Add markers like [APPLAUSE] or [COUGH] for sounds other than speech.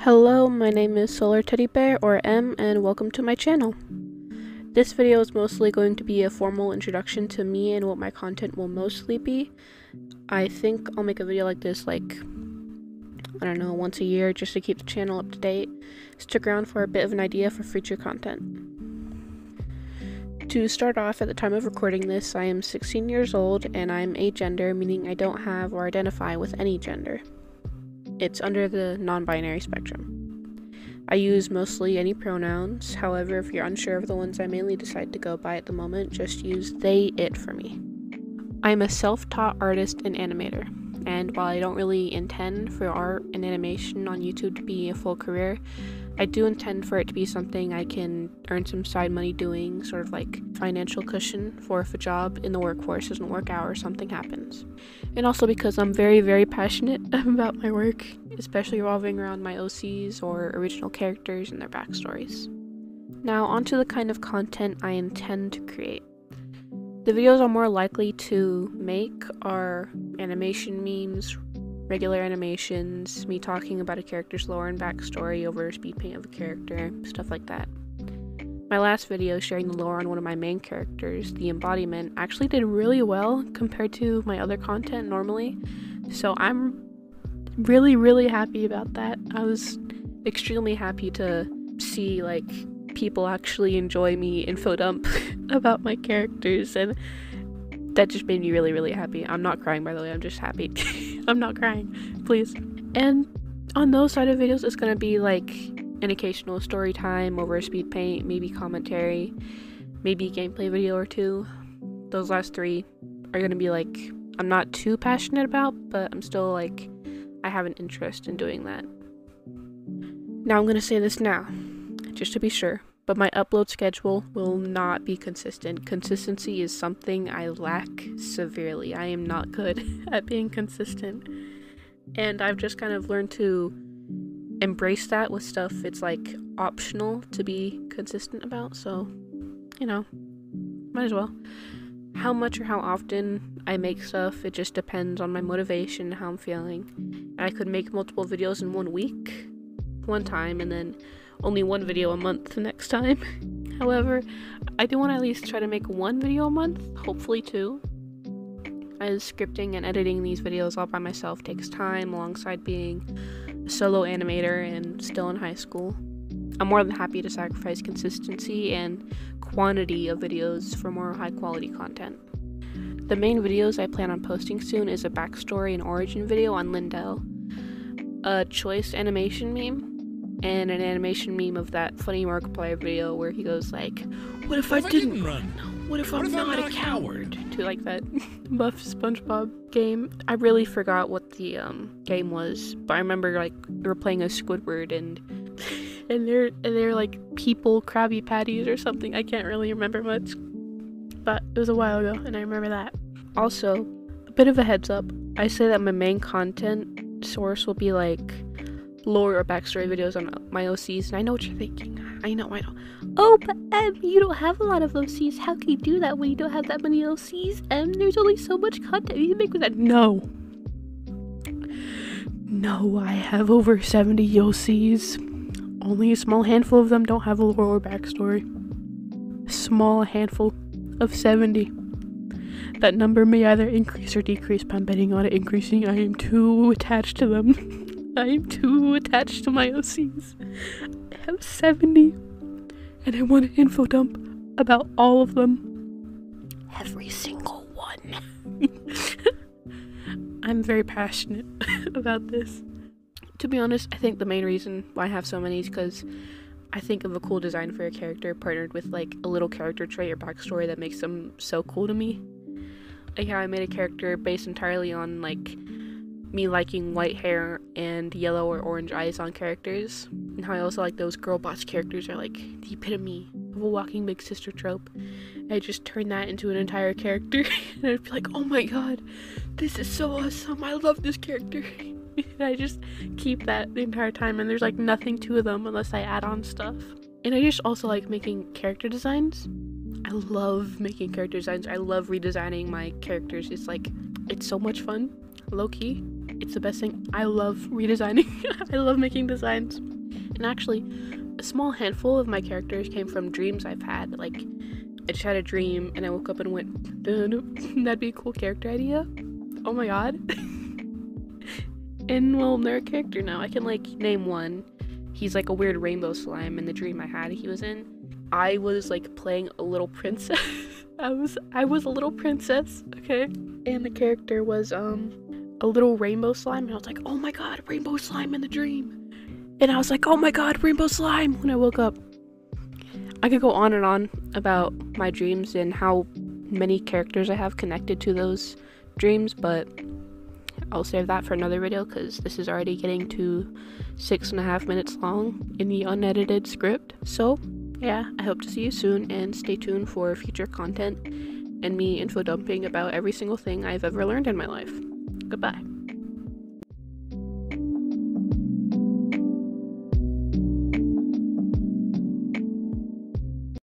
Hello, my name is Solar Teddy Bear, or Em, and welcome to my channel. This video is mostly going to be a formal introduction to me and what my content will mostly be. I think I'll make a video like this like, I don't know, once a year just to keep the channel up to date. Stick around for a bit of an idea for future content. To start off, at the time of recording this, I am 16 years old and I'm agender, meaning I don't have or identify with any gender. It's under the non binary spectrum. I use mostly any pronouns, however, if you're unsure of the ones I mainly decide to go by at the moment, just use they, it for me. I'm a self taught artist and animator, and while I don't really intend for art and animation on YouTube to be a full career, I do intend for it to be something I can earn some side money doing, sort of like financial cushion for if a job in the workforce doesn't work out or something happens. And also because I'm very, very passionate [LAUGHS] about my work, especially revolving around my OCs or original characters and their backstories. Now, onto the kind of content I intend to create. The videos I'm more likely to make are animation memes, regular animations, me talking about a character's lore and backstory over speed paint of a character, stuff like that. My last video sharing the lore on one of my main characters, the embodiment, actually did really well compared to my other content normally, so I'm really, really happy about that. I was extremely happy to see, like, people actually enjoy me info dump [LAUGHS] about my characters, and that just made me really, really happy. I'm not crying, by the way, I'm just happy. [LAUGHS] I'm not crying, please. And on those side of videos, it's gonna be like an occasional story time over a speed paint, maybe commentary, maybe gameplay video or two. Those last three are gonna be like I'm not too passionate about, but I'm still like I have an interest in doing that. Now I'm gonna say this now, just to be sure but my upload schedule will not be consistent. Consistency is something I lack severely. I am not good [LAUGHS] at being consistent. And I've just kind of learned to embrace that with stuff it's like optional to be consistent about. So, you know, might as well. How much or how often I make stuff, it just depends on my motivation, how I'm feeling. I could make multiple videos in one week, one time, and then only one video a month next time. [LAUGHS] However, I do want to at least try to make one video a month, hopefully two. As scripting and editing these videos all by myself takes time alongside being a solo animator and still in high school. I'm more than happy to sacrifice consistency and quantity of videos for more high quality content. The main videos I plan on posting soon is a backstory and origin video on Lindell, a choice animation meme, and an animation meme of that funny Markiplier video where he goes like, "What if I, if didn't, didn't run? What if What I'm if I'm not, not a a coward?" To like that [LAUGHS] buff SpongeBob game. I really forgot what the um game was, but I remember like we were playing a Squidward and [LAUGHS] and they're and they're like people Krabby Patties or something. I can't really remember much, but it was a while ago, and I remember that. Also, a bit of a heads up. I say that my main content source will be like lore or backstory videos on my OCs, and I know what you're thinking. I know, I know. Oh, but Em, you don't have a lot of OCs. How can you do that when you don't have that many OCs? Em, there's only so much content you can make with that. No. No, I have over 70 OCs. Only a small handful of them don't have a lore or backstory. Small handful of 70. That number may either increase or decrease, but I'm betting on it increasing. I am too attached to them. [LAUGHS] I am too attached to my OCs. I have 70. And I want an info dump about all of them. Every single one. [LAUGHS] I'm very passionate [LAUGHS] about this. To be honest, I think the main reason why I have so many is because I think of a cool design for a character partnered with like a little character trait or backstory that makes them so cool to me. Like how I made a character based entirely on like me liking white hair and yellow or orange eyes on characters, and how I also like those girl boss characters are like the epitome of a walking big sister trope. I just turned that into an entire character, [LAUGHS] and I'd be like, oh my god, this is so awesome! I love this character. and [LAUGHS] I just keep that the entire time, and there's like nothing to them unless I add on stuff. And I just also like making character designs. I love making character designs. I love redesigning my characters. It's like it's so much fun. Low key, it's the best thing. I love redesigning. [LAUGHS] I love making designs. And actually, a small handful of my characters came from dreams I've had. Like I just had a dream and I woke up and went, [LAUGHS] that'd be a cool character idea. Oh my god. [LAUGHS] and well, they're a character now. I can like name one. He's like a weird rainbow slime in the dream I had he was in. I was like playing a little princess. I was I was a little princess, okay? And the character was um a little rainbow slime and I was like, "Oh my god, rainbow slime in the dream." And I was like, "Oh my god, rainbow slime" when I woke up. I could go on and on about my dreams and how many characters I have connected to those dreams, but I'll save that for another video because this is already getting to six and a half minutes long in the unedited script. So, yeah, I hope to see you soon and stay tuned for future content and me info dumping about every single thing I've ever learned in my life. Goodbye.